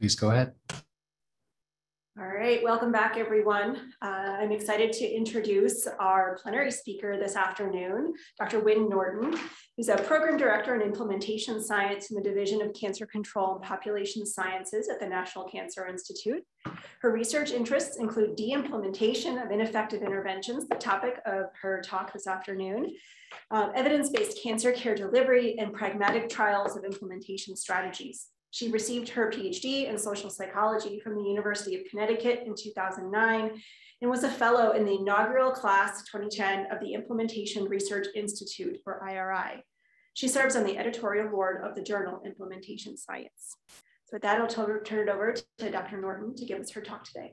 Please go ahead. All right, welcome back everyone. Uh, I'm excited to introduce our plenary speaker this afternoon, Dr. Wynne Norton, who's a program director in implementation science in the Division of Cancer Control and Population Sciences at the National Cancer Institute. Her research interests include de-implementation of ineffective interventions, the topic of her talk this afternoon, um, evidence-based cancer care delivery, and pragmatic trials of implementation strategies. She received her PhD in social psychology from the University of Connecticut in 2009 and was a fellow in the inaugural class 2010 of the Implementation Research Institute, or IRI. She serves on the editorial board of the journal Implementation Science. So with that, I'll turn it over to Dr. Norton to give us her talk today.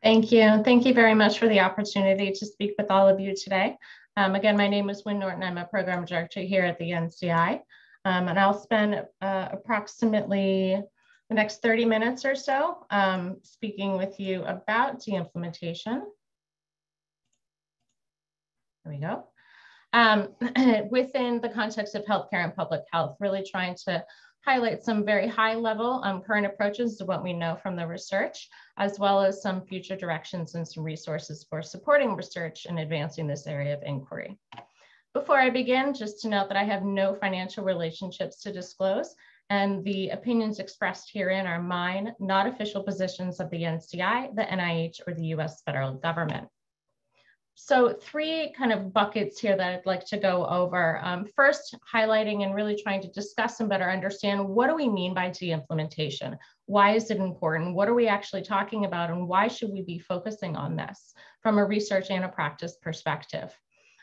Thank you. Thank you very much for the opportunity to speak with all of you today. Um, again, my name is Wynne Norton. I'm a program director here at the NCI. Um, and I'll spend uh, approximately the next 30 minutes or so um, speaking with you about de-implementation. There we go. Um, within the context of healthcare and public health, really trying to highlight some very high level um, current approaches to what we know from the research, as well as some future directions and some resources for supporting research and advancing this area of inquiry. Before I begin, just to note that I have no financial relationships to disclose, and the opinions expressed herein are mine, not official positions of the NCI, the NIH, or the US federal government. So three kind of buckets here that I'd like to go over. Um, first, highlighting and really trying to discuss and better understand what do we mean by de-implementation? Why is it important? What are we actually talking about? And why should we be focusing on this from a research and a practice perspective?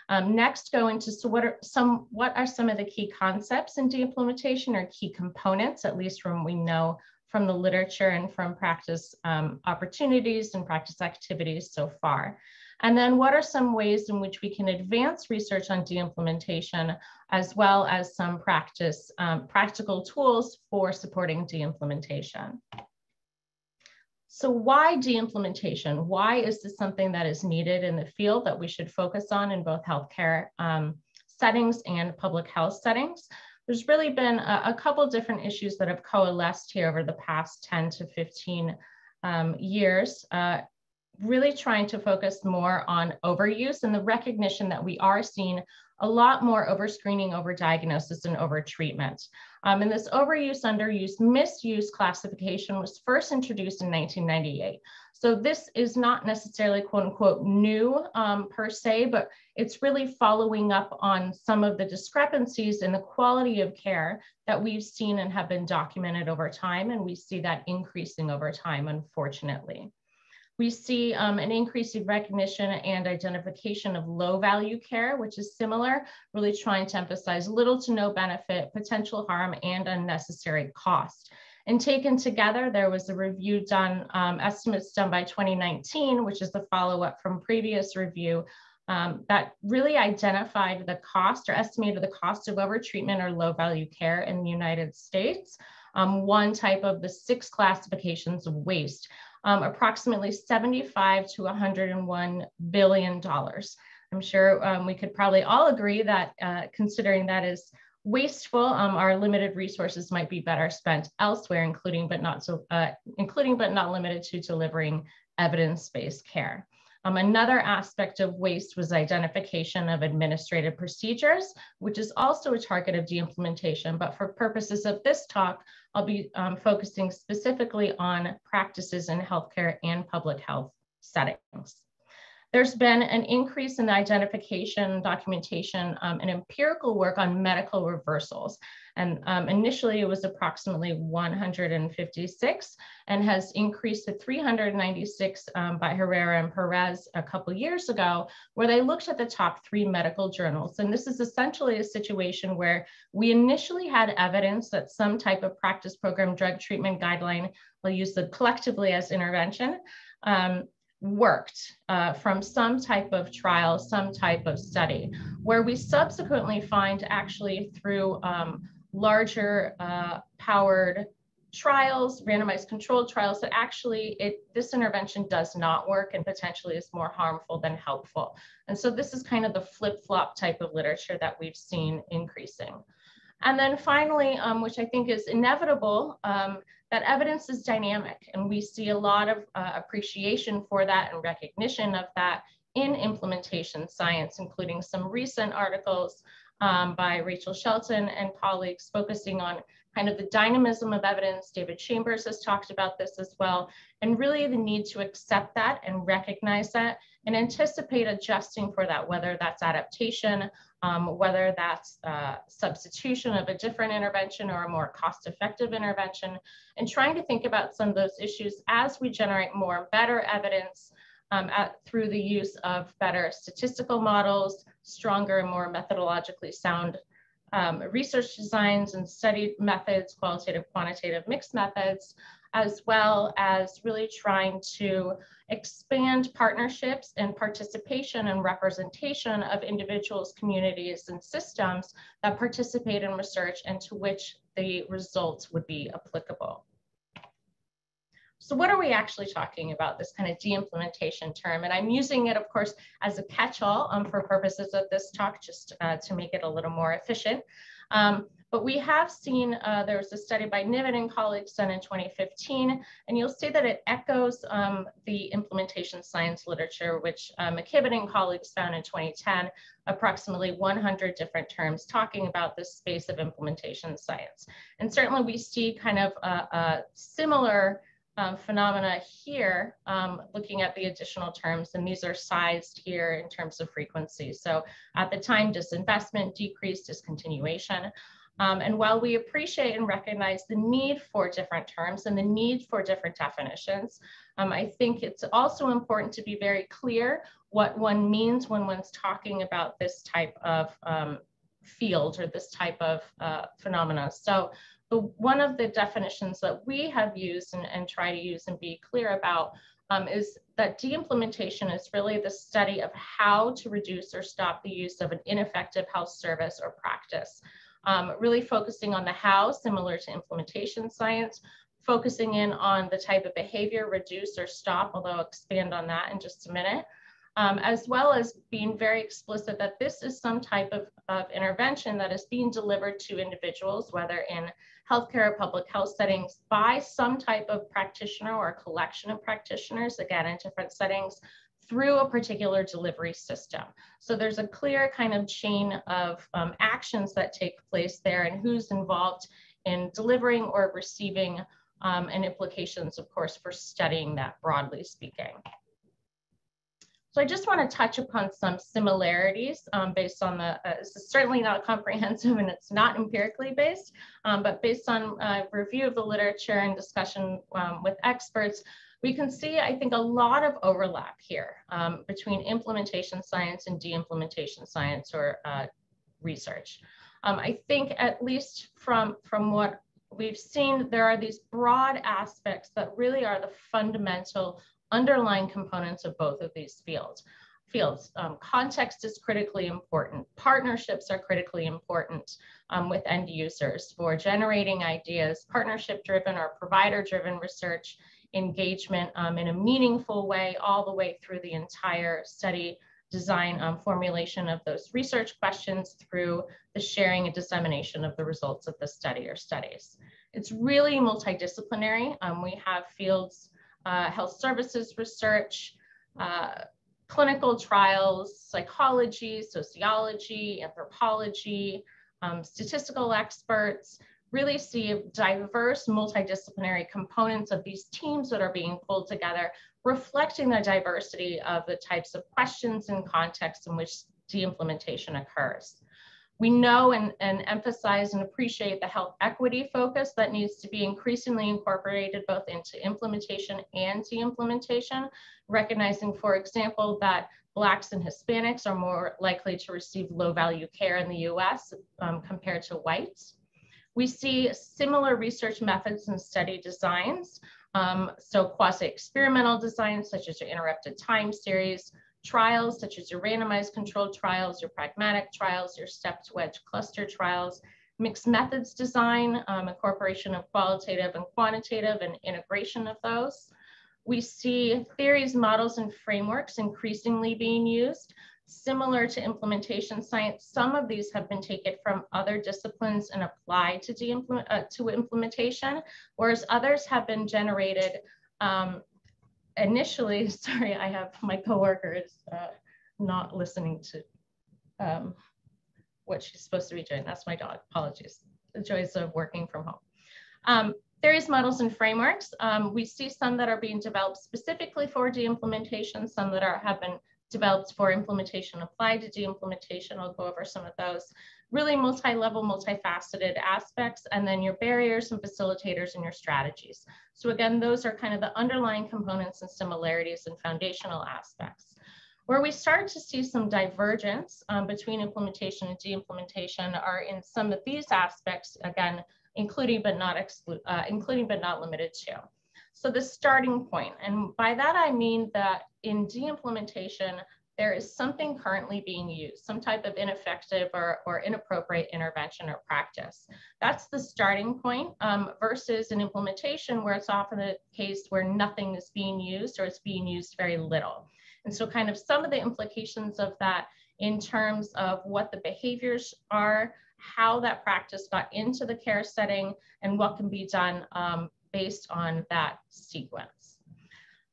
Um, next, go into so what are some what are some of the key concepts in de-implementation or key components, at least from we know from the literature and from practice um, opportunities and practice activities so far. And then what are some ways in which we can advance research on de-implementation as well as some practice, um, practical tools for supporting de-implementation. So why de-implementation? Why is this something that is needed in the field that we should focus on in both healthcare um, settings and public health settings? There's really been a, a, couple different issues that have coalesced here over the past 10 to 15 um, years, uh, really trying to focus more on overuse and the recognition that we are seeing a lot more over screening, over diagnosis, and overtreatment. Um, and this overuse, underuse, misuse classification was first introduced in 1998. So this is not necessarily quote unquote new um, per se, but it's really following up on some of the discrepancies in the quality of care that we've seen and have been documented over time. And we see that increasing over time, unfortunately. We see um, an increase in recognition and identification of low value care, which is similar, really trying to emphasize little to no benefit, potential harm, and unnecessary cost. And taken together, there was a review done, um, estimates done by 2019, which is the follow up from previous review um, that really identified the cost or estimated the cost of overtreatment or low value care in the United States. Um, one type of the six classifications of waste um, approximately 75 to 101 billion dollars. I'm sure um, we could probably all agree that uh, considering that is wasteful, um, our limited resources might be better spent elsewhere, including but not so, uh, including but not limited to delivering evidence-based care. Um, another aspect of waste was identification of administrative procedures, which is also a target of de-implementation, but for purposes of this talk, I'll be um, focusing specifically on practices in healthcare and public health settings. There's been an increase in identification, documentation, um, and empirical work on medical reversals. And um, initially it was approximately 156 and has increased to 396 um, by Herrera and Perez a couple years ago, where they looked at the top three medical journals. And this is essentially a situation where we initially had evidence that some type of practice program drug treatment guideline, we'll use the collectively as intervention, um, worked uh, from some type of trial, some type of study, where we subsequently find actually through um, larger uh, powered trials, randomized controlled trials, that actually it, this intervention does not work and potentially is more harmful than helpful. And so this is kind of the flip-flop type of literature that we've seen increasing. And then finally, um, which I think is inevitable, um, that evidence is dynamic. And we see a lot of uh, appreciation for that and recognition of that in implementation science, including some recent articles um, by Rachel Shelton and colleagues focusing on kind of the dynamism of evidence. David Chambers has talked about this as well, and really the need to accept that and recognize that and anticipate adjusting for that, whether that's adaptation, um, whether that's uh, substitution of a different intervention or a more cost-effective intervention, and trying to think about some of those issues as we generate more better evidence um, at, through the use of better statistical models, stronger and more methodologically sound um, research designs and study methods, qualitative, quantitative, mixed methods, as well as really trying to expand partnerships and participation and representation of individuals, communities, and systems that participate in research and to which the results would be applicable. So what are we actually talking about, this kind of de-implementation term? And I'm using it, of course, as a catch-all um, for purposes of this talk, just uh, to make it a little more efficient. Um, but we have seen, uh, there was a study by Niven and colleagues done in 2015, and you'll see that it echoes um, the implementation science literature, which uh, McKibbon and colleagues found in 2010, approximately 100 different terms talking about this space of implementation science. And certainly we see kind of a, a similar um, phenomena here, um, looking at the additional terms, and these are sized here in terms of frequency. So at the time, disinvestment, decrease, discontinuation. Um, and while we appreciate and recognize the need for different terms and the need for different definitions, um, I think it's also important to be very clear what one means when one's talking about this type of um, field or this type of uh, phenomena. So one of the definitions that we have used and, and try to use and be clear about um, is that de-implementation is really the study of how to reduce or stop the use of an ineffective health service or practice. Um, really focusing on the how, similar to implementation science, focusing in on the type of behavior, reduce or stop, although I'll expand on that in just a minute, um, as well as being very explicit that this is some type of, of intervention that is being delivered to individuals, whether in healthcare or public health settings by some type of practitioner or collection of practitioners, again, in different settings, through a particular delivery system. So there's a clear kind of chain of um, actions that take place there and who's involved in delivering or receiving um, and implications, of course, for studying that broadly speaking. So I just want to touch upon some similarities um, based on the, uh, this is certainly not comprehensive and it's not empirically based, um, but based on a review of the literature and discussion um, with experts, we can see, I think, a lot of overlap here um, between implementation science and de-implementation science or uh, research. Um, I think at least from, from what we've seen, there are these broad aspects that really are the fundamental underlying components of both of these fields. Fields. Um, context is critically important. Partnerships are critically important um, with end users for generating ideas. Partnership driven or provider driven research engagement um, in a meaningful way all the way through the entire study design um, formulation of those research questions through the sharing and dissemination of the results of the study or studies. It's really multidisciplinary. Um, we have fields, uh, health services research, uh, clinical trials, psychology, sociology, anthropology, um, statistical experts, really see diverse multidisciplinary components of these teams that are being pulled together, reflecting the diversity of the types of questions and contexts in which de-implementation occurs. We know and, and emphasize and appreciate the health equity focus that needs to be increasingly incorporated both into implementation and de-implementation, recognizing, for example, that Blacks and Hispanics are more likely to receive low value care in the US um, compared to whites. We see similar research methods and study designs. Um, so quasi-experimental designs, such as your interrupted time series, trials, such as your randomized controlled trials, your pragmatic trials, your stepped wedge cluster trials, mixed methods design, um, incorporation of qualitative and quantitative and integration of those. We see theories, models, and frameworks increasingly being used similar to implementation science. Some of these have been taken from other disciplines and applied to, uh, to implementation, whereas others have been generated um, initially. Sorry, I have my coworker is uh, not listening to um, what she's supposed to be doing. That's my dog. Apologies. The joys of working from home. Um, various models and frameworks. Um, we see some that are being developed specifically for de-implementation, some that are have been developed for implementation applied to de-implementation. I'll go over some of those really multi-level, multifaceted aspects, and then your barriers and facilitators and your strategies. So again, those are kind of the underlying components and similarities and foundational aspects. Where we start to see some divergence um, between implementation and de-implementation are in some of these aspects, again, including but not uh, including but not limited to. So the starting point, and by that I mean that in de-implementation, there is something currently being used, some type of ineffective or, or inappropriate intervention or practice. That's the starting point um, versus an implementation where it's often the case where nothing is being used or it's being used very little. And so kind of some of the implications of that in terms of what the behaviors are, how that practice got into the care setting, and what can be done um, based on that sequence.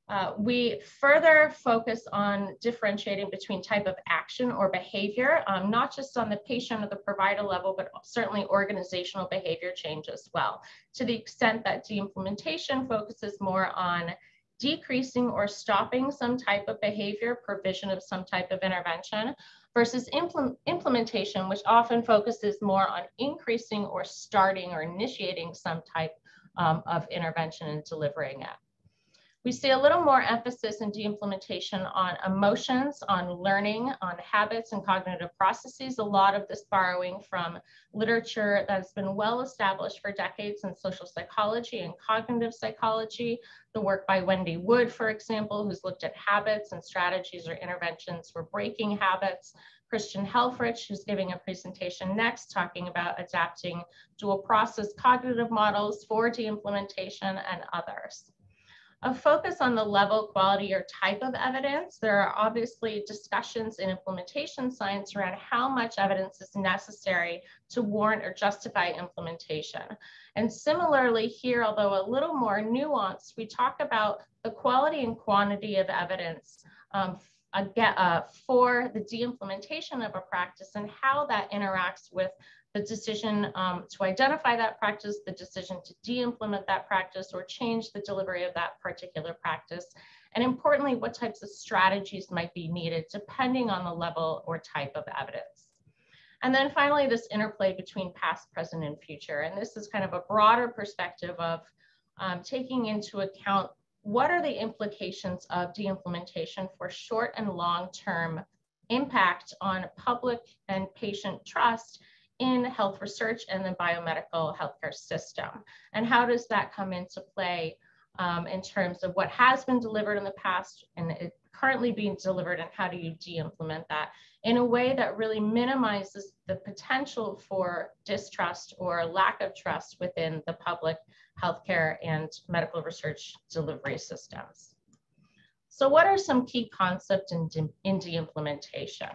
Uh, we further focus on differentiating between type of action or behavior, um, not just on the patient or the provider level, but certainly organizational behavior change as well, to the extent that de-implementation focuses more on decreasing or stopping some type of behavior, provision of some type of intervention, versus implement, implementation, which often focuses more on increasing or starting or initiating some type um, of intervention and delivering it. We see a little more emphasis in de-implementation on emotions, on learning, on habits and cognitive processes. A lot of this borrowing from literature that's been well established for decades in social psychology and cognitive psychology. The work by Wendy Wood, for example, who's looked at habits and strategies or interventions for breaking habits. Christian Helfrich, who's giving a presentation next, talking about adapting dual process cognitive models for de-implementation and others a focus on the level, quality, or type of evidence. There are obviously discussions in implementation science around how much evidence is necessary to warrant or justify implementation. And similarly here, although a little more nuanced, we talk about the quality and quantity of evidence um, again, uh, for the de-implementation of a practice and how that interacts with the decision um, to identify that practice, the decision to de-implement that practice or change the delivery of that particular practice, and importantly, what types of strategies might be needed depending on the level or type of evidence. And then finally, this interplay between past, present, and future. And this is kind of a broader perspective of um, taking into account what are the implications of de-implementation for short and long-term impact on public and patient trust in health research and the biomedical healthcare system. And how does that come into play um, in terms of what has been delivered in the past and it currently being delivered and how do you de-implement that in a way that really minimizes the potential for distrust or lack of trust within the public healthcare and medical research delivery systems. So what are some key concepts in, in de-implementation?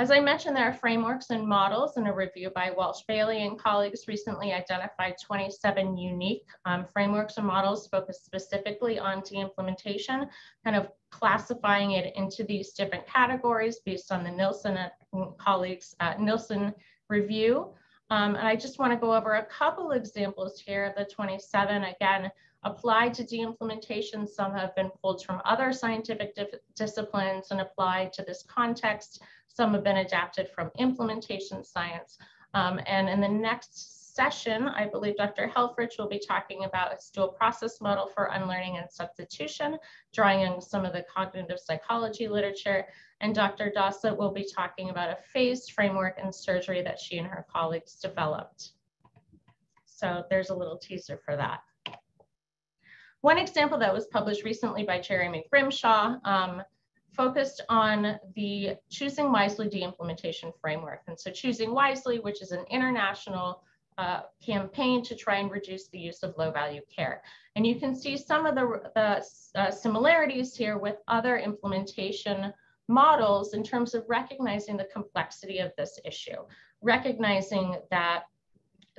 As I mentioned, there are frameworks and models and a review by Walsh Bailey and colleagues recently identified 27 unique um, frameworks and models focused specifically on de-implementation, kind of classifying it into these different categories based on the Nilsen and colleagues uh, Nilsen review. Um, and I just wanna go over a couple examples here, of the 27, again, applied to de-implementation. Some have been pulled from other scientific disciplines and applied to this context. Some have been adapted from implementation science. Um, and in the next session, I believe Dr. Helfrich will be talking about a dual process model for unlearning and substitution, drawing on some of the cognitive psychology literature. And Dr. Dossett will be talking about a phased framework in surgery that she and her colleagues developed. So there's a little teaser for that. One example that was published recently by Jeremy Grimshaw um, focused on the Choosing Wisely de-implementation framework. And so Choosing Wisely, which is an international uh, campaign to try and reduce the use of low value care. And you can see some of the, the uh, similarities here with other implementation models in terms of recognizing the complexity of this issue, recognizing that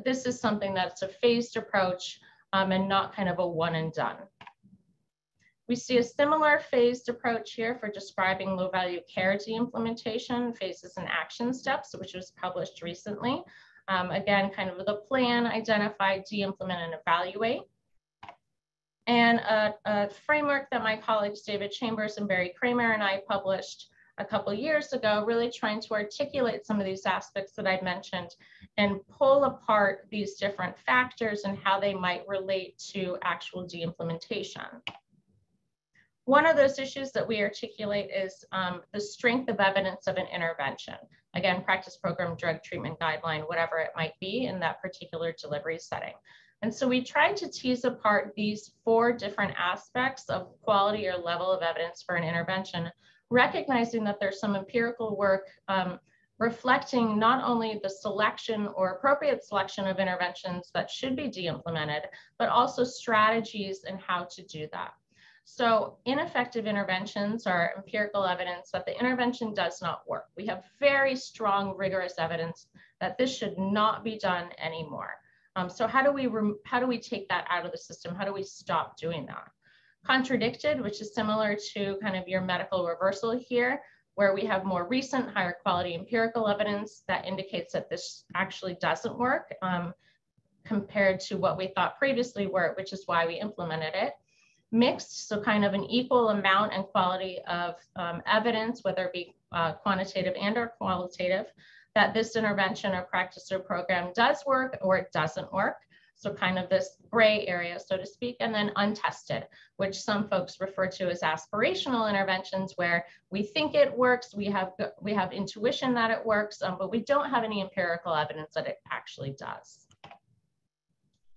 this is something that's a phased approach um, and not kind of a one and done. We see a similar phased approach here for describing low value care de-implementation phases and action steps, which was published recently. Um, again, kind of the plan, identify, de-implement, and evaluate. And a, a, framework that my colleagues David Chambers and Barry Kramer and I published a couple years ago, really trying to articulate some of these aspects that I mentioned and pull apart these different factors and how they might relate to actual de-implementation. One of those issues that we articulate is um, the strength of evidence of an intervention. Again, practice program, drug treatment guideline, whatever it might be in that particular delivery setting. And so we tried to tease apart these four different aspects of quality or level of evidence for an intervention, recognizing that there's some empirical work um, reflecting not only the selection or appropriate selection of interventions that should be de-implemented, but also strategies and how to do that. So ineffective interventions are empirical evidence that the intervention does not work. We have very strong, rigorous evidence that this should not be done anymore. Um, so how do we how do we take that out of the system? How do we stop doing that? Contradicted, which is similar to kind of your medical reversal here, where we have more recent, higher quality empirical evidence that indicates that this actually doesn't work um, compared to what we thought previously worked, which is why we implemented it mixed, so kind of an equal amount and quality of um, evidence, whether it be uh, quantitative and or qualitative, that this intervention or practice or program does work or it doesn't work. So kind of this gray area, so to speak, and then untested, which some folks refer to as aspirational interventions, where we think it works, we have we have intuition that it works, um, but we don't have any empirical evidence that it actually does.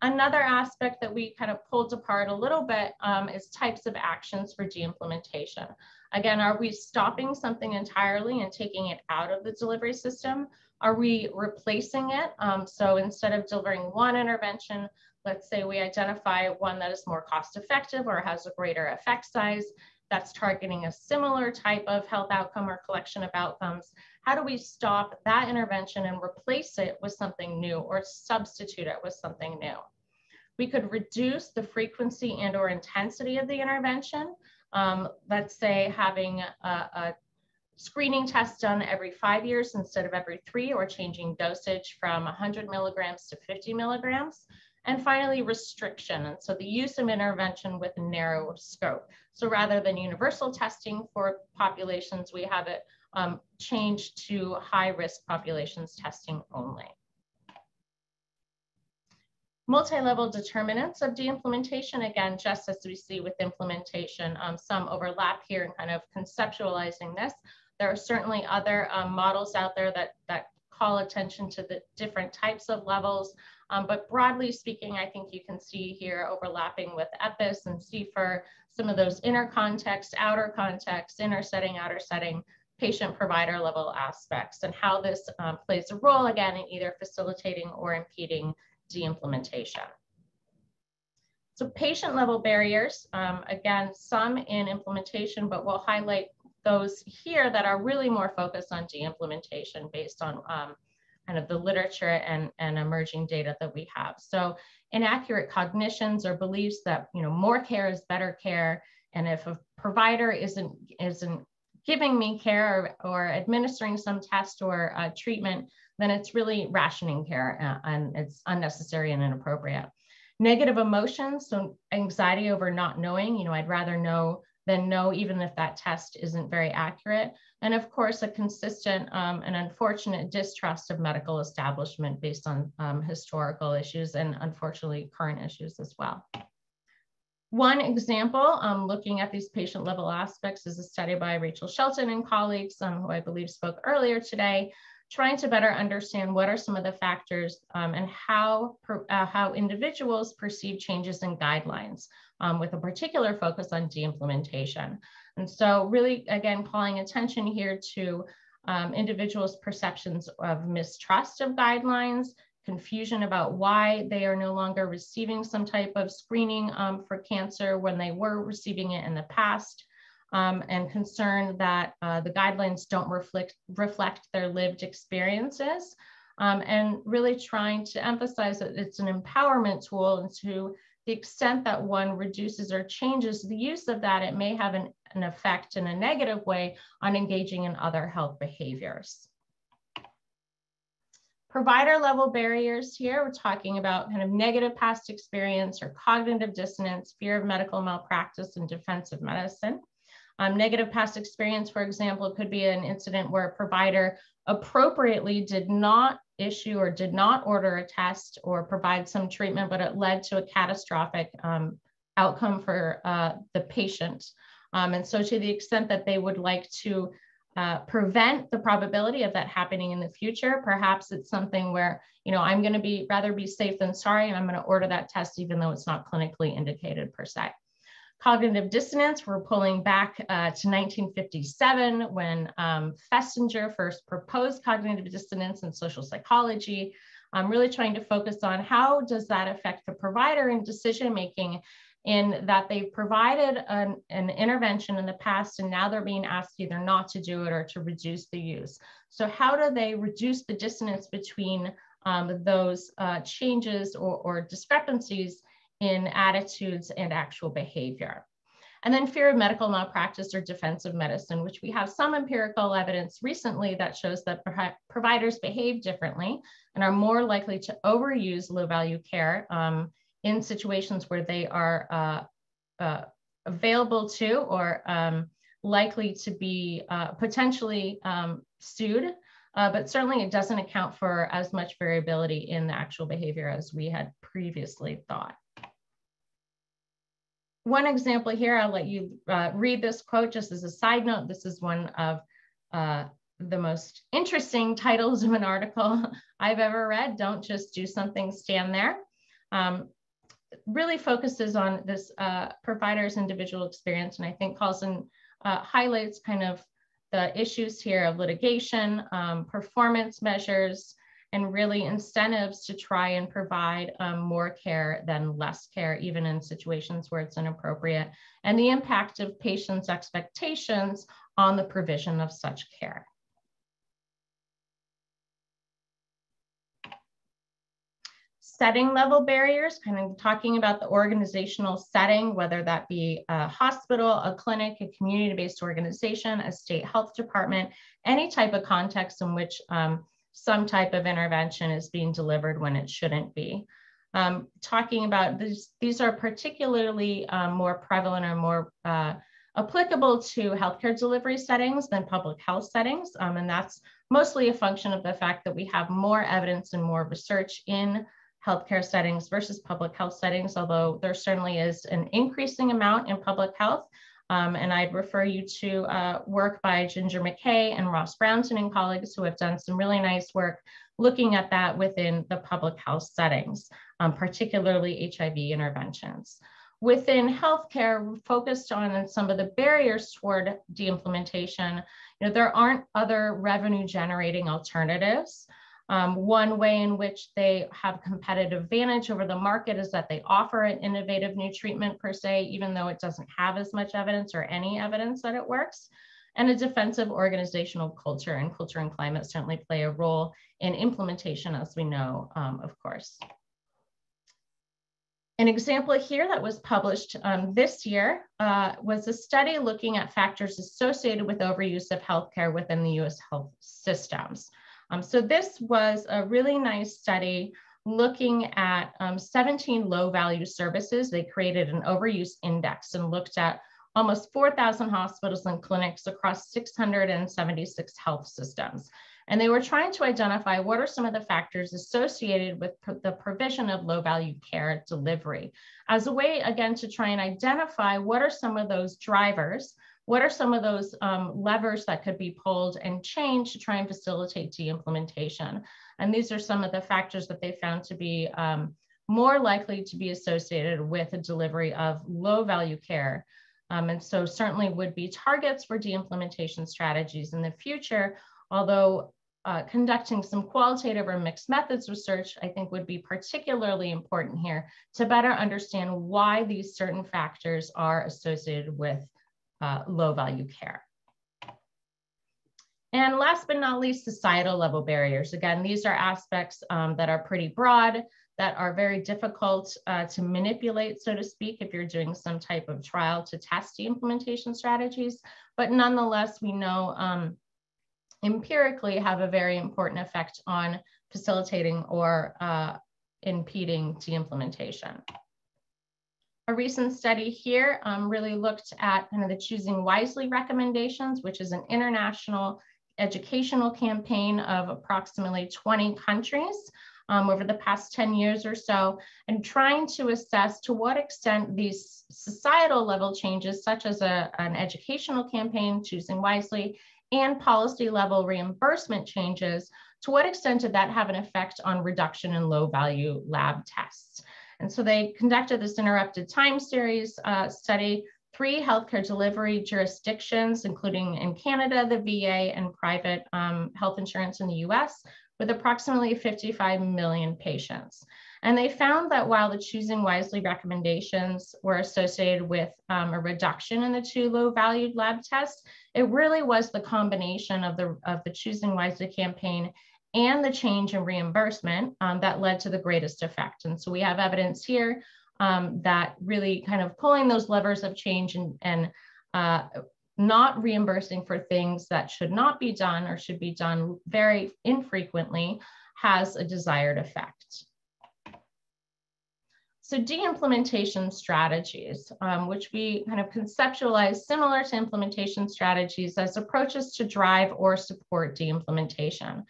Another aspect that we kind of pulled apart a little bit um, is types of actions for de-implementation. Again, are we stopping something entirely and taking it out of the delivery system? Are we replacing it? Um, so instead of delivering one intervention, let's say we identify one that is more cost effective or has a greater effect size that's targeting a similar type of health outcome or collection of outcomes. How do we stop that intervention and replace it with something new or substitute it with something new? We could reduce the frequency and or intensity of the intervention. Um, let's say having a, a screening tests done every five years instead of every three or changing dosage from 100 milligrams to 50 milligrams. And finally, restriction. And so the use of intervention with narrow scope. So rather than universal testing for populations, we have it um, changed to high risk populations testing only multi-level determinants of de-implementation, again, just as we see with implementation, um, some overlap here in kind of conceptualizing this. There are certainly other um, models out there that, that call attention to the different types of levels. Um, but broadly speaking, I think you can see here overlapping with EPIS and CFIR, some of those inner context, outer context, inner setting, outer setting, patient provider level aspects and how this um, plays a role again in either facilitating or impeding de-implementation. So patient level barriers, um, again, some in implementation, but we'll highlight those here that are really more focused on de-implementation based on um, kind of the literature and, and emerging data that we have. So inaccurate cognitions or beliefs that, you know, more care is better care. And if a provider isn't, isn't giving me care or, or administering some test or uh, treatment, then it's really rationing care uh, and it's unnecessary and inappropriate. Negative emotions, so anxiety over not knowing, you know, I'd rather know than know, even if that test isn't very accurate. And of course, a consistent um, and unfortunate distrust of medical establishment based on um, historical issues and unfortunately current issues as well. One example, um, looking at these patient level aspects is a study by Rachel Shelton and colleagues, um, who I believe spoke earlier today, trying to better understand what are some of the factors um, and how, per, uh, how individuals perceive changes in guidelines um, with a particular focus on de-implementation. And so really, again, calling attention here to um, individuals' perceptions of mistrust of guidelines, confusion about why they are no longer receiving some type of screening um, for cancer when they were receiving it in the past, um, and concern that uh, the guidelines don't reflect, reflect their lived experiences. Um, and really trying to emphasize that it's an empowerment tool and to the extent that one reduces or changes the use of that, it may have an, an effect in a negative way on engaging in other health behaviors. Provider level barriers here, we're talking about kind of negative past experience or cognitive dissonance, fear of medical malpractice and defensive medicine. Um, negative past experience, for example, could be an incident where a provider appropriately did not issue or did not order a test or provide some treatment, but it led to a catastrophic um, outcome for uh, the patient. Um, and so to the extent that they would like to uh, prevent the probability of that happening in the future. Perhaps it's something where, you know, I'm going to be rather be safe than sorry, and I'm going to order that test even though it's not clinically indicated per se. Cognitive dissonance, we're pulling back uh, to 1957 when um, Festinger first proposed cognitive dissonance in social psychology. I'm really trying to focus on how does that affect the provider in decision making in that they've provided an, an, intervention in the past and now they're being asked either not to do it or to reduce the use. So how do they reduce the dissonance between um, those uh, changes or, or discrepancies in attitudes and actual behavior? And then fear of medical malpractice or defensive medicine, which we have some empirical evidence recently that shows that providers behave differently and are more likely to overuse low value care um, in situations where they are uh, uh, available to or um, likely to be uh, potentially um, sued. Uh, but certainly it doesn't account for as much variability in the actual behavior as we had previously thought. One example here, I'll let you uh, read this quote just as a side note. This is one of uh, the most interesting titles of an article I've ever read. Don't just do something, stand there. Um, really focuses on this uh, provider's individual experience, and I think calls and uh, highlights kind of the issues here of litigation, um, performance measures, and really incentives to try and provide um, more care than less care, even in situations where it's inappropriate, and the impact of patients' expectations on the provision of such care. setting level barriers, kind of talking about the organizational setting, whether that be a hospital, a clinic, a community-based organization, a state health department, any type of context in which um, some type of intervention is being delivered when it shouldn't be. Um, talking about these, these are particularly um, more prevalent or more uh, applicable to healthcare delivery settings than public health settings. Um, and that's mostly a function of the fact that we have more evidence and more research in healthcare settings versus public health settings, although there certainly is an increasing amount in public health. Um, and I'd refer you to uh, work by Ginger McKay and Ross Brownson and colleagues who have done some really nice work looking at that within the public health settings, um, particularly HIV interventions. Within healthcare, focused on some of the barriers toward de-implementation, you know, there aren't other revenue generating alternatives. Um, one way in which they have competitive advantage over the market is that they offer an innovative new treatment per se, even though it doesn't have as much evidence or any evidence that it works. And a defensive organizational culture and culture and climate certainly play a role in implementation, as we know, um, of course. An example here that was published um, this year uh, was a study looking at factors associated with overuse of healthcare within the US health systems. Um, so this was a really nice study looking at um, 17 low value services. They created an overuse index and looked at almost 4,000 hospitals and clinics across 676 health systems. And they were trying to identify what are some of the factors associated with pr the provision of low value care delivery as a way, again, to try and identify what are some of those drivers what are some of those um, levers that could be pulled and changed to try and facilitate de-implementation? And these are some of the factors that they found to be um, more likely to be associated with a delivery of low value care. Um, and so certainly would be targets for de-implementation strategies in the future, although uh, conducting some qualitative or mixed methods research, I think would be particularly important here to better understand why these certain factors are associated with uh, low value care. And last but not least, societal level barriers. Again, these are aspects um, that are pretty broad, that are very difficult uh, to manipulate, so to speak, if you're doing some type of trial to test the implementation strategies. But nonetheless, we know um, empirically have a very important effect on facilitating or uh, impeding de-implementation. A recent study here um, really looked at kind of the Choosing Wisely recommendations, which is an international educational campaign of approximately 20 countries um, over the past 10 years or so, and trying to assess to what extent these societal level changes, such as a, an educational campaign, Choosing Wisely, and policy level reimbursement changes, to what extent did that have an effect on reduction in low value lab tests? And so they conducted this interrupted time series uh, study, three healthcare delivery jurisdictions, including in Canada, the VA, and private um, health insurance in the US, with approximately 55 million patients. And they found that while the Choosing Wisely recommendations were associated with um, a reduction in the two low valued lab tests, it really was the combination of the, of the Choosing Wisely campaign and the change in reimbursement um, that led to the greatest effect. And so we have evidence here um, that really kind of pulling those levers of change and, and uh, not reimbursing for things that should not be done or should be done very infrequently has a desired effect. So de-implementation strategies, um, which we kind of conceptualize similar to implementation strategies as approaches to drive or support de-implementation,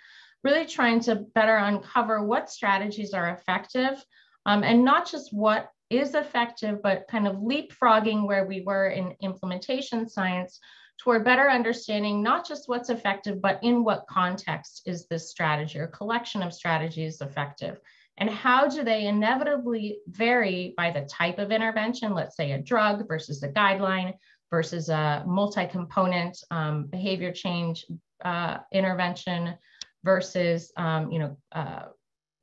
really trying to better uncover what strategies are effective um, and not just what is effective, but kind of leapfrogging where we were in implementation science toward better understanding not just what's effective, but in what context is this strategy or collection of strategies effective? And how do they inevitably vary by the type of intervention, let's say a drug versus a guideline versus a multi-component um, behavior change uh, intervention versus um, you know, uh,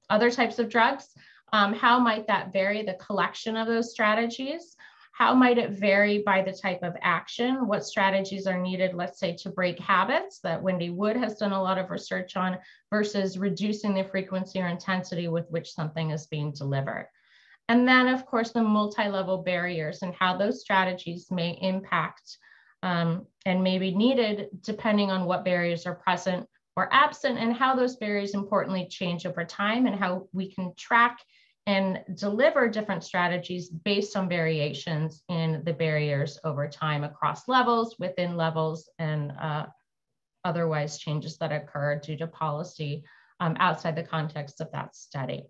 other types of drugs? Um, how might that vary the collection of those strategies? How might it vary by the type of action? What strategies are needed, let's say, to break habits that Wendy Wood has done a lot of research on versus reducing the frequency or intensity with which something is being delivered. And then, of course, the multi-level barriers and how those strategies may impact um, and may be needed depending on what barriers are present or absent and how those barriers importantly change over time and how we can track and deliver different strategies based on variations in the barriers over time across levels, within levels, and uh, otherwise changes that occur due to policy um, outside the context of that study.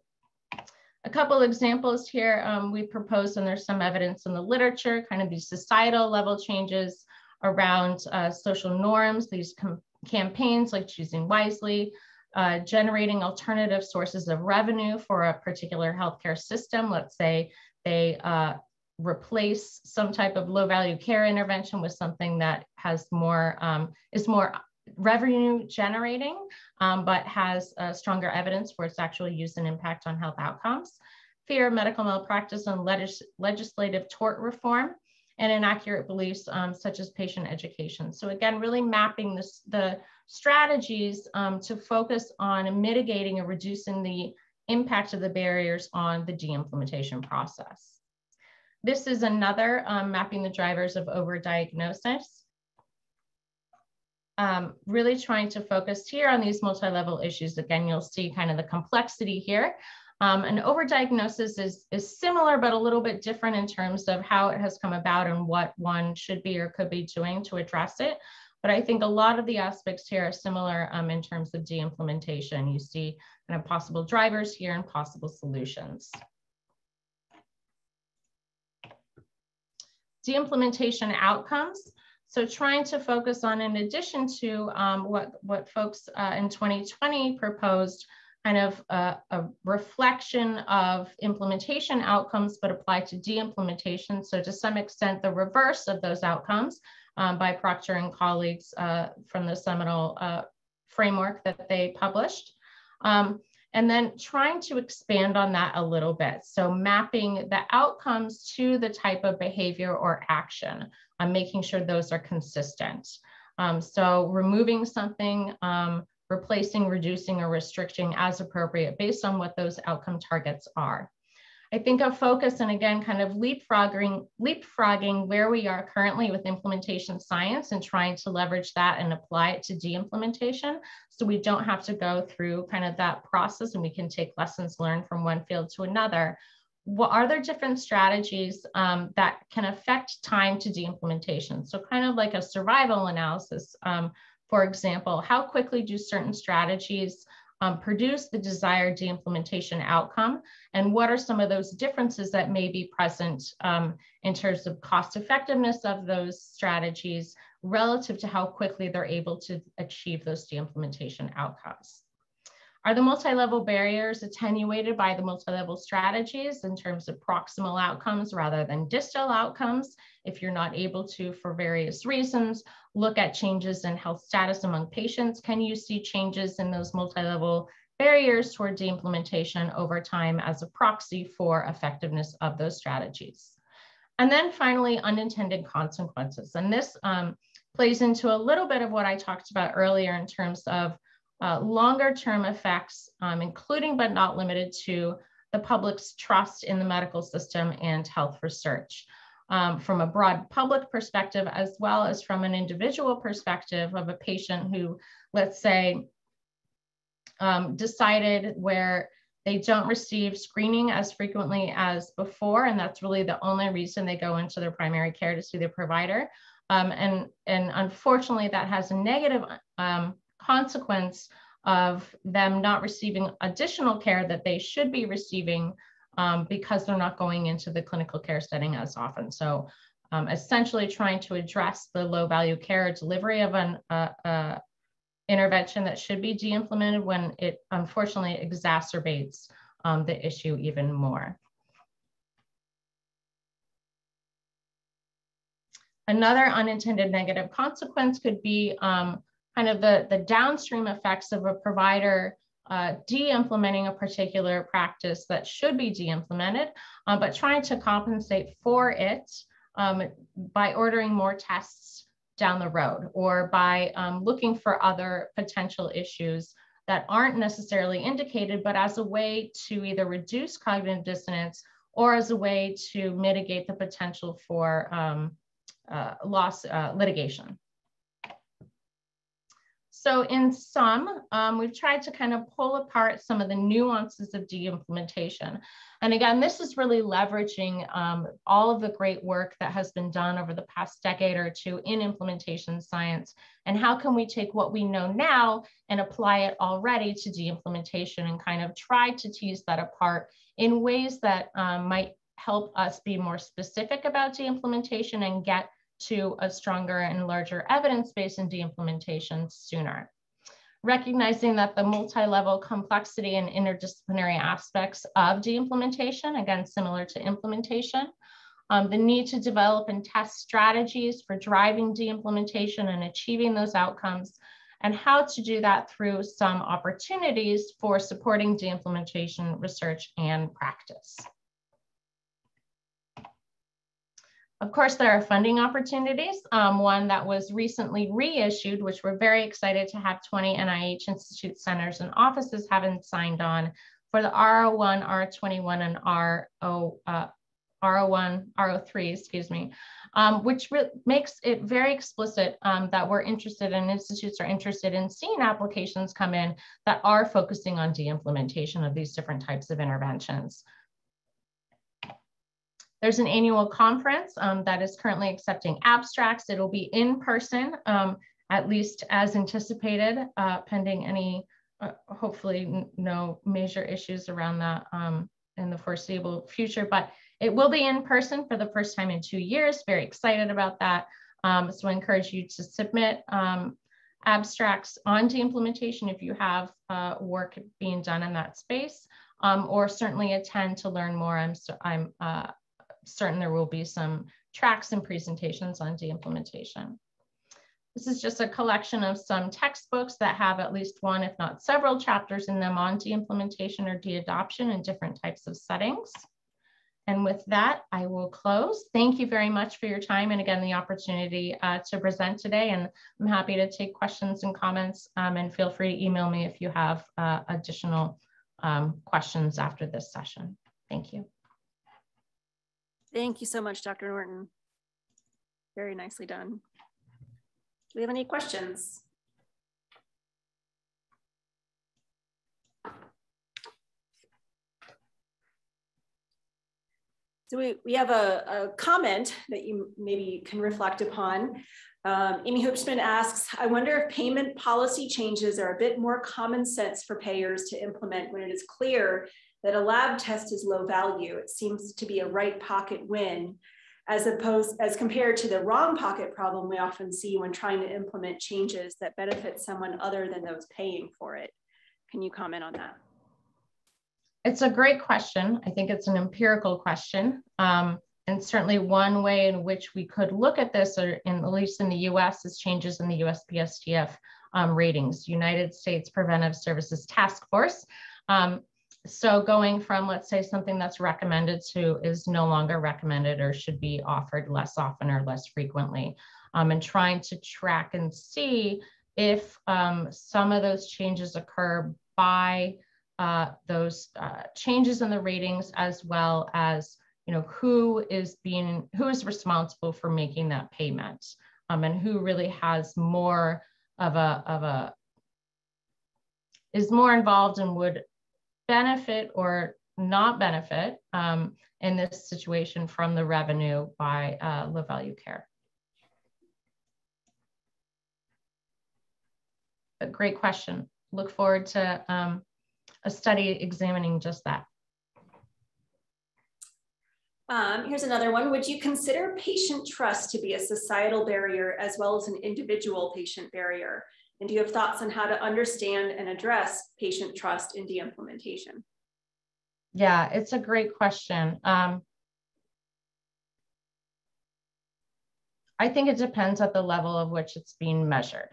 A couple examples here um, we proposed, and there's some evidence in the literature, kind of these societal level changes around uh, social norms, these campaigns like choosing wisely, uh, generating alternative sources of revenue for a particular healthcare system. Let's say they uh, replace some type of low value care intervention with something that has more, um, is more revenue generating, um, but has stronger evidence for its actual use and impact on health outcomes. Fear medical malpractice and legis legislative tort reform and inaccurate beliefs um, such as patient education. So again, really mapping this, the strategies um, to focus on mitigating or reducing the impact of the barriers on the de-implementation process. This is another um, mapping the drivers of overdiagnosis. Um, really trying to focus here on these multi-level issues. Again, you'll see kind of the complexity here. Um, and overdiagnosis is, is similar, but a little bit different in terms of how it has come about and what one should be or could be doing to address it. But I think a lot of the aspects here are similar um, in terms of de-implementation. You see kind of possible drivers here and possible solutions. De-implementation outcomes. So trying to focus on, in addition to um, what, what folks uh, in 2020 proposed, kind of a, a, reflection of implementation outcomes, but applied to de-implementation. So to some extent, the reverse of those outcomes, um, by Proctor and colleagues uh, from the seminal uh, framework that they published. Um, and then trying to expand on that a little bit. So mapping the outcomes to the type of behavior or action, um, making sure those are consistent. Um, so removing something, um, replacing, reducing, or restricting as appropriate based on what those outcome targets are. I think a focus and again, kind of leapfrogging, leapfrogging where we are currently with implementation science and trying to leverage that and apply it to de-implementation. So we don't have to go through kind of that process and we can take lessons learned from one field to another. What are there different strategies um, that can affect time to de-implementation? So kind of like a survival analysis. Um, for example, how quickly do certain strategies um, produce the desired de-implementation outcome? And what are some of those differences that may be present um, in terms of cost effectiveness of those strategies relative to how quickly they're able to achieve those de-implementation outcomes? Are the multi-level barriers attenuated by the multi-level strategies in terms of proximal outcomes rather than distal outcomes? If you're not able to, for various reasons, look at changes in health status among patients, can you see changes in those multi-level barriers toward de-implementation over time as a proxy for effectiveness of those strategies? And then finally, unintended consequences. And this um, plays into a little bit of what I talked about earlier in terms of uh, longer term effects, um, including but not limited to the public's trust in the medical system and health research. Um, from a broad public perspective, as well as from an individual perspective of a patient who, let's say, um, decided where they don't receive screening as frequently as before, and that's really the only reason they go into their primary care to see their provider. Um, and, and unfortunately, that has a negative um, consequence of them not receiving additional care that they should be receiving um, because they're not going into the clinical care setting as often. So um, essentially trying to address the low value care delivery of an uh, uh, intervention that should be de-implemented when it unfortunately exacerbates um, the issue even more. Another unintended negative consequence could be um, kind of the, the downstream effects of a provider uh, de-implementing a particular practice that should be de-implemented, uh, but trying to compensate for it um, by ordering more tests down the road or by um, looking for other potential issues that aren't necessarily indicated, but as a way to either reduce cognitive dissonance or as a way to mitigate the potential for um, uh, loss uh, litigation. So in sum, um, we've tried to kind of pull apart some of the nuances of de-implementation. And again, this is really leveraging um, all of the great work that has been done over the past decade or two in implementation science. And how can we take what we know now and apply it already to de-implementation and kind of try to tease that apart in ways that um, might help us be more specific about de-implementation and get to a stronger and larger evidence base in de-implementation sooner. Recognizing that the multi-level complexity and interdisciplinary aspects of de-implementation, again, similar to implementation, um, the need to develop and test strategies for driving de-implementation and achieving those outcomes, and how to do that through some opportunities for supporting de-implementation research and practice. Of course, there are funding opportunities. Um, one that was recently reissued, which we're very excited to have 20 NIH Institute centers and offices having signed on for the R01, R21, and RO, uh, R01, R03, excuse me, um, which makes it very explicit um, that we're interested and in, institutes are interested in seeing applications come in that are focusing on de-implementation of these different types of interventions. There's an annual conference um, that is currently accepting abstracts. It'll be in person, um, at least as anticipated, uh, pending any, uh, hopefully no major issues around that um, in the foreseeable future, but it will be in person for the first time in two years. Very excited about that. Um, so I encourage you to submit um, abstracts on de-implementation if you have uh, work being done in that space, um, or certainly attend to learn more. I'm, I'm uh, certain there will be some tracks and presentations on de-implementation. this is just a collection of some textbooks that have at least one, if not several chapters in them on de-implementation or de-adoption in different types of settings. And with that, I will close. Thank you very much for your time and again, the opportunity uh, to present today. And I'm happy to take questions and comments um, and feel free to email me if you have uh, additional um, questions after this session. Thank you. Thank you so much, Dr. Norton. Very nicely done. Do we have any questions? So we, we have a, a comment that you maybe can reflect upon. Um, Amy Huebschmann asks, I wonder if payment policy changes are a bit more common sense for payers to implement when it is clear that a lab test is low value. It seems to be a right pocket win as opposed as compared to the wrong pocket problem we often see when trying to implement changes that benefit someone other than those paying for it. Can you comment on that? It's a great question. I think it's an empirical question. Um, and certainly one way in which we could look at this, or in, at least in the US, is changes in the USPSTF um, ratings, United States Preventive Services Task Force. Um, so going from, let's say, something that's recommended to is no longer recommended or should be offered less often or less frequently, um, and trying to track and see if um, some of those changes occur by uh, those uh, changes in the ratings as well as you know who is being who is responsible for making that payment um, and who really has more of a of a is more involved and would benefit or not benefit um, in this situation from the revenue by uh, low value care. A great question. Look forward to um, a study examining just that. Um, here's another one. Would you consider patient trust to be a societal barrier as well as an individual patient barrier? And do you have thoughts on how to understand and address patient trust in de-implementation? Yeah, it's a great question. Um, I think it depends at the level of which it's being measured.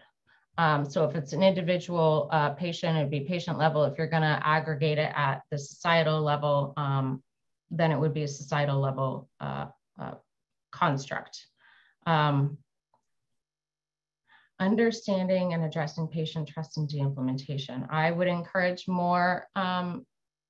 Um, so if it's an individual uh, patient, it'd be patient level. If you're going to aggregate it at the societal level, um, then it would be a societal level uh, uh, construct. Um, understanding and addressing patient trust and de-implementation. I would encourage more um,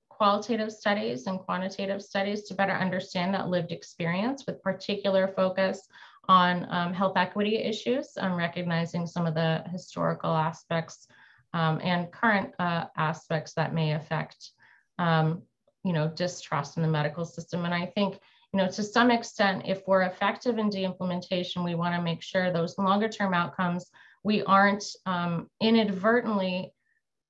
qualitative studies and quantitative studies to better understand that lived experience with particular focus on um, health equity issues, um, recognizing some of the historical aspects um, and current uh, aspects that may affect, um, you know, distrust in the medical system. And I think, you know, to some extent, if we're effective in de-implementation, we want to make sure those longer term outcomes, we aren't um, inadvertently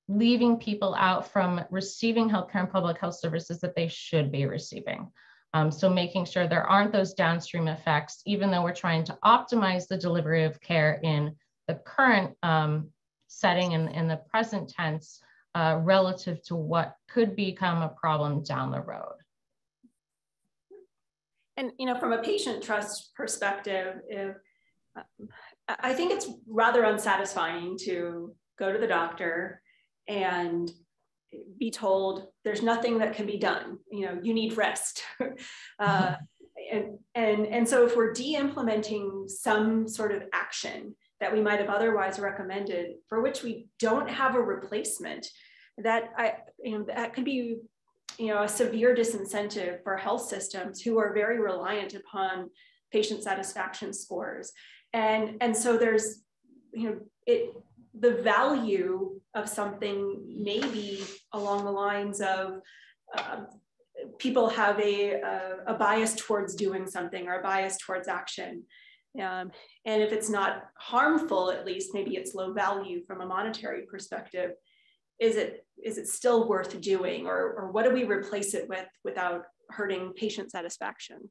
leaving people out from receiving healthcare and public health services that they should be receiving. Um, so making sure there aren't those downstream effects, even though we're trying to optimize the delivery of care in the current um, setting and in the present tense uh, relative to what could become a problem down the road. And you know, from a patient trust perspective, if, uh, I think it's rather unsatisfying to go to the doctor and be told there's nothing that can be done. You know you need rest. Uh, and and and so if we're de-implementing some sort of action that we might have otherwise recommended for which we don't have a replacement that i you know that could be you know a severe disincentive for health systems who are very reliant upon patient satisfaction scores and and so there's you know it the value of something maybe along the lines of uh, people have a, a, a, bias towards doing something or a bias towards action. Um, and if it's not harmful, at least maybe it's low value from a monetary perspective, is it is it still worth doing or, or what do we replace it with without hurting patient satisfaction?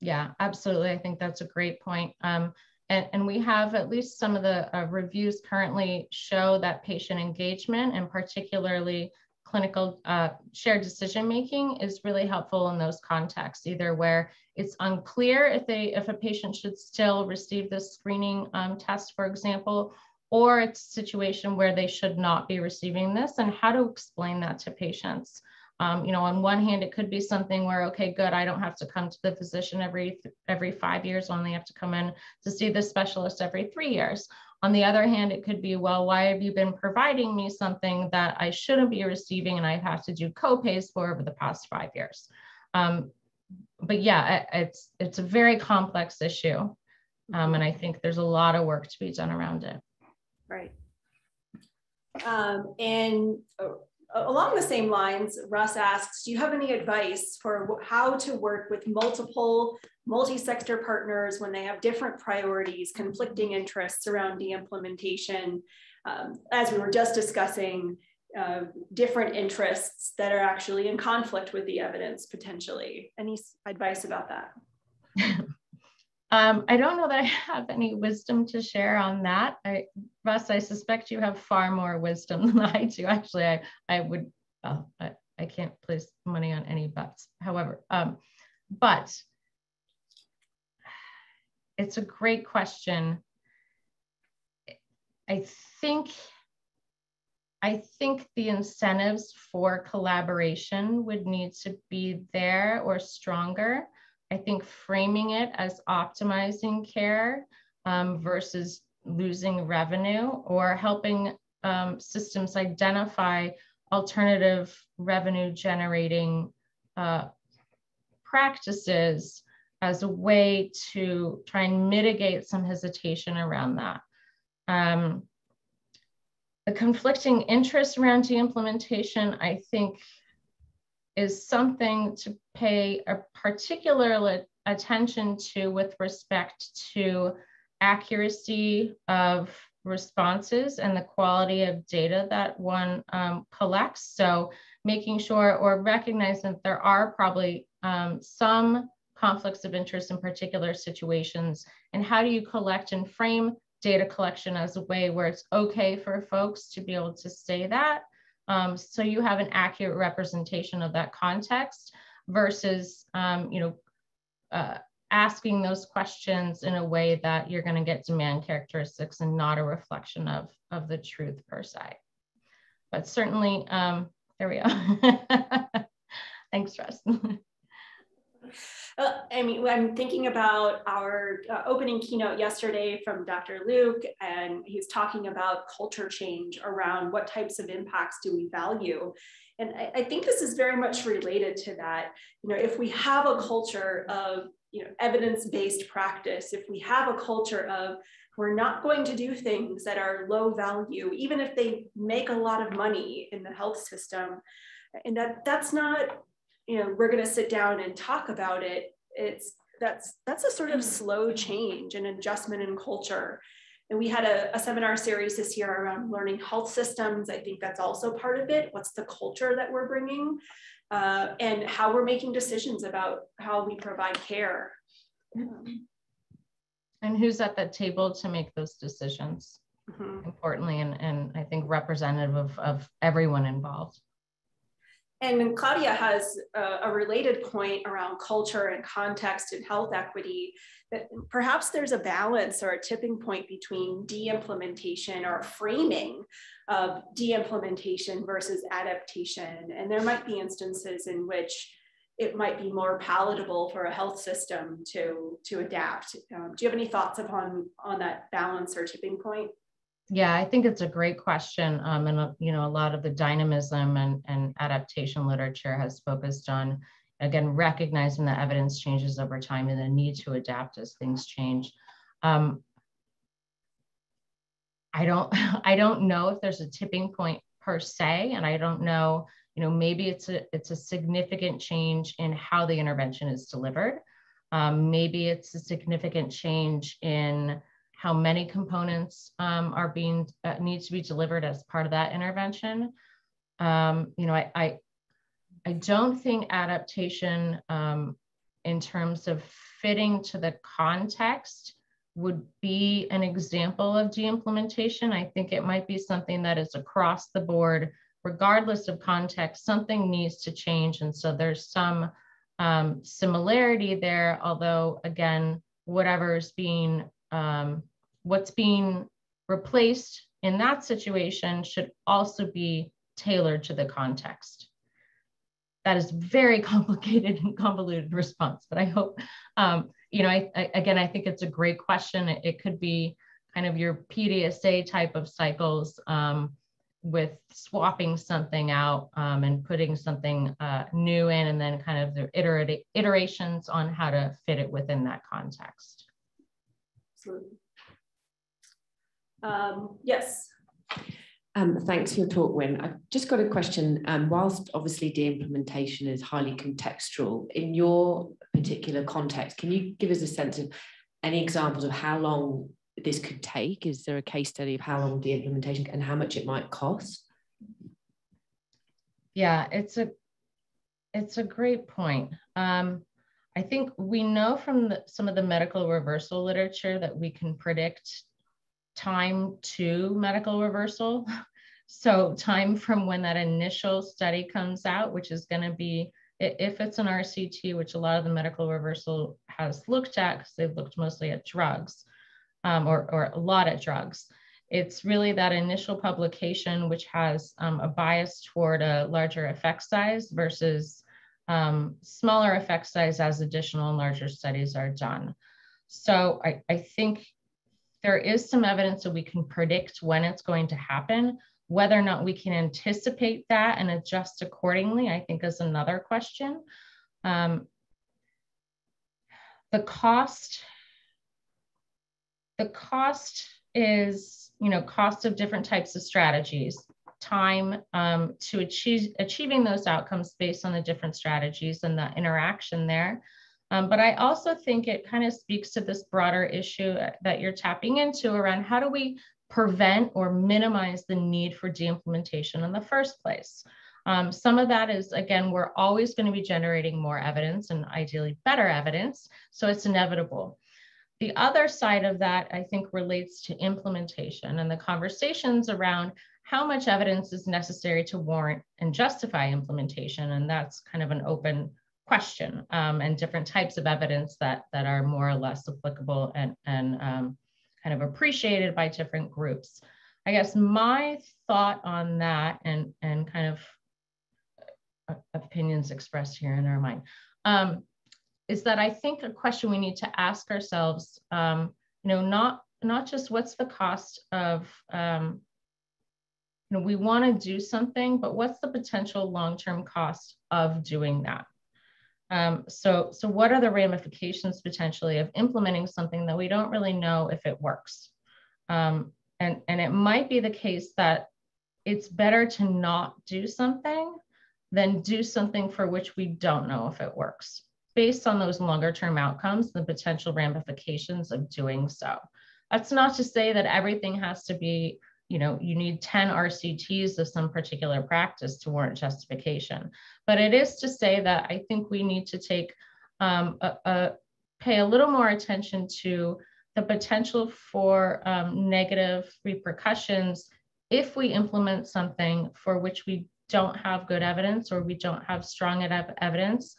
Yeah, absolutely. I think that's a great point. Um, and, and we have at least some of the uh, reviews currently show that patient engagement and particularly clinical uh, shared decision making is really helpful in those contexts, either where it's unclear if they if a patient should still receive this screening um, test, for example, or it's a situation where they should not be receiving this, and how to explain that to patients. Um, you know, on one hand, it could be something where, okay, good, I don't have to come to the physician every every five years. Only have to come in to see the specialist every three years. On the other hand, it could be, well, why have you been providing me something that I shouldn't be receiving and I have to do co-pays for over the past five years? Um, but yeah, it's it's a very complex issue, um, and I think there's a lot of work to be done around it. Right. Um, and uh, along the same lines, Russ asks, do you have any advice for how to work with multiple multi-sector partners when they have different priorities, conflicting interests around the implementation? um, as we were just discussing, uh, different interests that are actually in conflict with the evidence potentially. Any advice about that? um, I don't know that I have any wisdom to share on that. I, Russ, I suspect you have far more wisdom than I do. Actually, I, I would, well, I, I can't place money on any buts. However, um, but it's a great question. I think I think the incentives for collaboration would need to be there or stronger. I think framing it as optimizing care um, versus losing revenue or helping um, systems identify alternative revenue generating uh, practices as a way to try and mitigate some hesitation around that. Um, the conflicting interests around de-implementation, I think, is something to pay a particular attention to with respect to accuracy of responses and the quality of data that one um, collects. So making sure or recognizing that there are probably um, some conflicts of interest in particular situations? And how do you collect and frame data collection as a way where it's okay for folks to be able to say that? Um, so you have an accurate representation of that context versus, um, you know, uh, asking those questions in a way that you're going to get demand characteristics and not a reflection of, of the truth per se. But certainly, um, there we go. Thanks, Russ. Uh, I mean, I'm thinking about our uh, opening keynote yesterday from Dr. Luke, and he's talking about culture change around what types of impacts do we value. And I, I think this is very much related to that. You know, if we have a culture of you know, evidence-based practice, if we have a culture of we're not going to do things that are low value, even if they make a lot of money in the health system, and that that's not you know we're going to sit down and talk about it it's that's that's a sort of slow change and adjustment in culture. And we had a, a, seminar series this year around learning health systems. I think that's also part of it. What's the culture that we're bringing? Uh, and how we're making decisions about how we provide care. And who's at that table to make those decisions? Mm-hmm. importantly and, and i think representative of, of everyone involved and Claudia has a, a, related point around culture and context and health equity that perhaps there's a balance or a tipping point between de-implementation or framing of de-implementation versus adaptation. And there might be instances in which it might be more palatable for a health system to, to adapt. Um, do you have any thoughts upon on that balance or tipping point? Yeah, I think it's a great question. Um, and, uh, you know, a lot of the dynamism and, and adaptation literature has focused on, again, recognizing that evidence changes over time and the need to adapt as things change. Um, I don't, I don't know if there's a tipping point per se, and I don't know, you know, maybe it's a, it's a significant change in how the intervention is delivered. Um, maybe it's a significant change in how many components um, are being uh, needs to be delivered as part of that intervention. Um, you know, I, I, I don't think adaptation um, in terms of fitting to the context would be an example of de-implementation. I think it might be something that is across the board regardless of context, something needs to change. And so there's some um, similarity there, although again, whatever's being, um, what's being replaced in that situation should also be tailored to the context. That is very complicated and convoluted response, but I hope, um, you know, I, I, again, I think it's a great question. It, it, could be kind of your PDSA type of cycles um, with swapping something out um, and putting something uh, new in, and then kind of the iterations on how to fit it within that context. Absolutely. Um, yes. Um, thanks for your talk, Wynne. I've just got a question. Um, whilst obviously de-implementation is highly contextual, in your particular context, can you give us a sense of any examples of how long this could take? Is there a case study of how long de-implementation and how much it might cost? Yeah, it's a it's a great point. Um, I think we know from the, some of the medical reversal literature that we can predict time to medical reversal. So time from when that initial study comes out, which is going to be, if it's an RCT, which a lot of the medical reversal has looked at, because they've looked mostly at drugs um, or, or a lot at drugs. It's really that initial publication, which has um, a bias toward a larger effect size versus um, smaller effect size as additional and larger studies are done. So I, I think there is some evidence that we can predict when it's going to happen. Whether or not we can anticipate that and adjust accordingly, I think is another question. Um, the cost, the cost is, you know, cost of different types of strategies, time um, to achieve achieving those outcomes based on the different strategies and the interaction there. Um, but I also think it kind of speaks to this broader issue that you're tapping into around how do we prevent or minimize the need for de-implementation in the first place. Um, some of that is, again, we're always going to be generating more evidence and ideally better evidence, so it's inevitable. The other side of that, I think, relates to implementation and the conversations around how much evidence is necessary to warrant and justify implementation. And that's kind of an open question um, and different types of evidence that, that are more or less applicable and, and um, kind of appreciated by different groups. I guess my thought on that and, and kind of uh, opinions expressed here in our mind um, is that I think a question we need to ask ourselves, um, you know, not, not just what's the cost of, um, you know, we want to do something, but what's the potential long-term cost of doing that? Um, so, so what are the ramifications potentially of implementing something that we don't really know if it works? Um, and, and it might be the case that it's better to not do something than do something for which we don't know if it works based on those longer term outcomes, the potential ramifications of doing so. That's not to say that everything has to be you know, you need 10 RCTs of some particular practice to warrant justification. But it is to say that I think we need to take um, a, a, pay a little more attention to the potential for um, negative repercussions if we implement something for which we don't have good evidence or we don't have strong enough evidence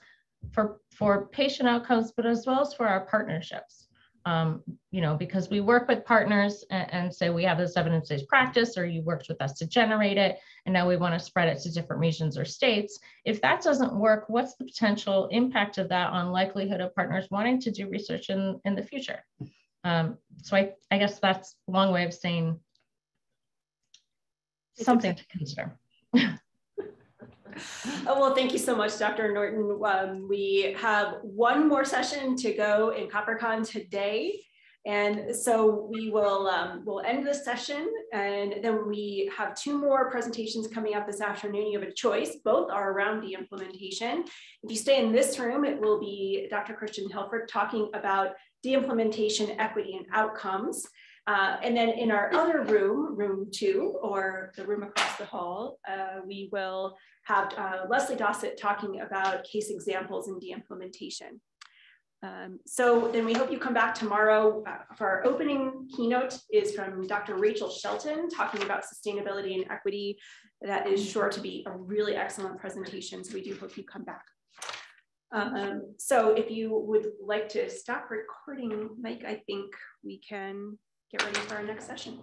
for, for patient outcomes, but as well as for our partnerships um, you know, because we work with partners and, and say we have this evidence-based practice or you worked with us to generate it and now we want to spread it to different regions or states. If that doesn't work, what's the potential impact of that on likelihood of partners wanting to do research in, in the future? Um, so I, I guess that's a long way of saying something to consider. Oh, well, thank you so much, Dr. Norton. Um, we have one more session to go in COPRH Con today. And so we will um, we'll end this session and then we have two more presentations coming up this afternoon. You have a choice. Both are around the implementation. If you stay in this room, it will be Dr. Christian Helfrich talking about de-implementation equity and outcomes. Uh, and then in our other room, room two, or the room across the hall, uh, we will have uh, Lesly Dossett talking about case examples and de-implementation. Um, so then we hope you come back tomorrow uh, for our opening keynote is from Dr. Rachel Shelton talking about sustainability and equity that is sure to be a really excellent presentation. So we do hope you come back. Um, so if you would like to stop recording, Mike, I think we can get ready for our next session.